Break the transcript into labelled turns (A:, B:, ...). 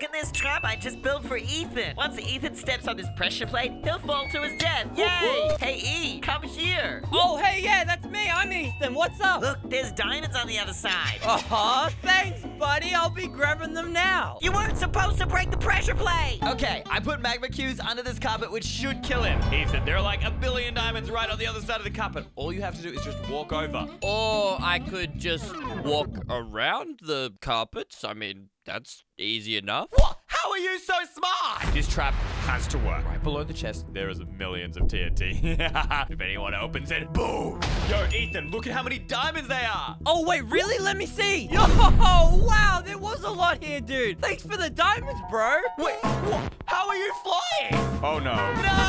A: look at this trap I just built for Ethan. Once Ethan steps on this pressure plate, he'll fall to his death. Yay! Hey, E, come here.
B: Oh, hey, yeah, that's me. I'm Ethan. What's up?
A: Look, there's diamonds on the other side.
B: Aw, thanks, buddy. I'll be grabbing them now.
A: You weren't supposed to break the pressure plate.
C: Okay, I put magma cubes under this carpet, which should kill him. Ethan, there are like a billion diamonds right on the other side of the carpet. All you have to do is just walk over. Or I could just walk around the carpets. I mean, that's easy enough. What? How are you so smart? This trap has to work. Right below the chest, there is millions of TNT. if anyone opens it, boom! Yo, Ethan, look at how many diamonds they are.
B: Oh, wait, really? Let me see. Yo, wow, there was a lot here, dude. Thanks for the diamonds, bro.
C: Wait, what? How are you flying? Oh no.
B: No!